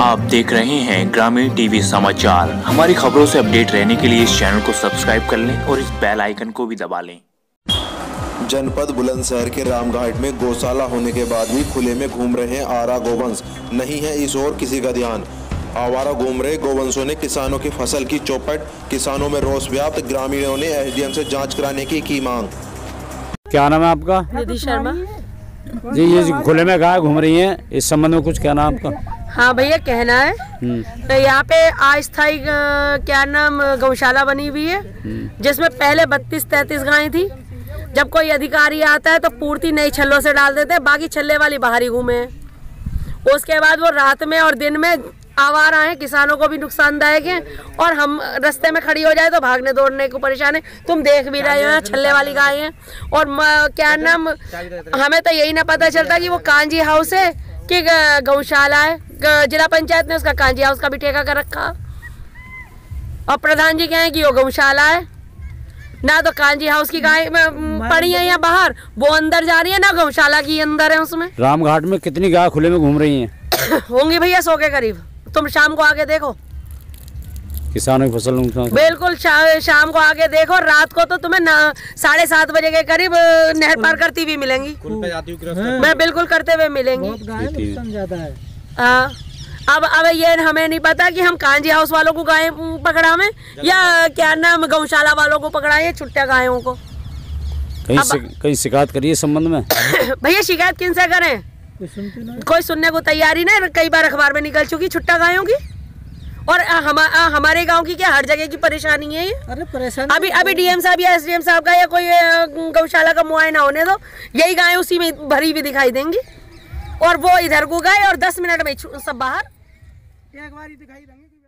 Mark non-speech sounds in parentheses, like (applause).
आप देख रहे हैं ग्रामीण टीवी समाचार। हमारी खबरों से अपडेट रहने के लिए इस चैनल को सब्सक्राइब कर लें और इस बेल आइकन को भी दबा लें। जनपद बुलंदशहर के रामघाट में गौशाला होने के बाद भी खुले में घूम रहे हैं आरा गोवंश। नहीं है इस ओर किसी का ध्यान। आवारा घूम रहे गोवंशों ने किसानों की फ़सल की चौपट किसानों में रोष व्याप्त ग्रामीणों ने एसडीएम से जाँच कराने की की मांग। क्या नाम है आपका? निधि शर्मा। जी ये खुले में गाय घूम रही हैं? इस संबंध में कुछ कहना आपका? हाँ भैया कहना है। हम्म, तो यहाँ पे अस्थायी अ, क्या नाम गौशाला बनी हुई है जिसमें पहले बत्तीस तैतीस गायें थी। जब कोई अधिकारी आता है तो पूर्ति नई छल्लों से डाल देते हैं बाकी छल्ले वाली बाहर ही घूमे हैं। उसके बाद वो रात में और दिन में आवारा हैं किसानों को भी नुकसानदायक है और हम रास्ते में खड़ी हो जाए तो भागने दौड़ने को परेशान। है तुम देख भी रहे हो छल्ले वाली गाय हैं। और क्या नाम हमें तो यही ना पता चलता कि वो कांजी हाउस है कि गौशाला है जिला पंचायत ने उसका कांजी हाउस का भी ठेका कर रखा। और प्रधान जी कहें कि वो गौशाला है ना तो कांजी हाउस की गाय पड़ी है यहाँ बाहर वो अंदर जा रही है ना गौशाला की अंदर है उसमें? रामघाट में कितनी गाय खुले में घूम रही हैं? (coughs) होंगी भैया सो के करीब तुम शाम को आके देखो। किसानों की फ़सल नुकसान बिल्कुल शा, शाम को आगे देखो रात को तो तुम्हें ना- साढ़े सात बजे के करीब नहर पार करती हुई मिलेंगी। मैं बिल्कुल करते हुए मिलेंगी। हाँ। अब अब ये हमें नहीं पता कि हम कांजी हाउस वालों को गाय पकड़ावे या क्या नाम गौशाला वालों को पकड़ाए छुट्टा गायों को। कहीं कहीं शिकायत करिए संबंध में। (coughs) भैया शिकायत किन से करें? कोई सुनने को तैयारी नहीं कई बार अखबार में निकल चुकी छुट्टा गायों की? और हमा, अ, हमारे गाँव की क्या हर जगह की परेशानी है ये? अरे परेशानी अभी अभी डीएम साहब या एसडीएम साहब का या कोई गौशाला का मुआयना होने दो यही गाय उसी में भरी हुई दिखाई देंगी। और वो इधर को गए और दस मिनट में सब बाहर। एक बार दिखाई देंगे।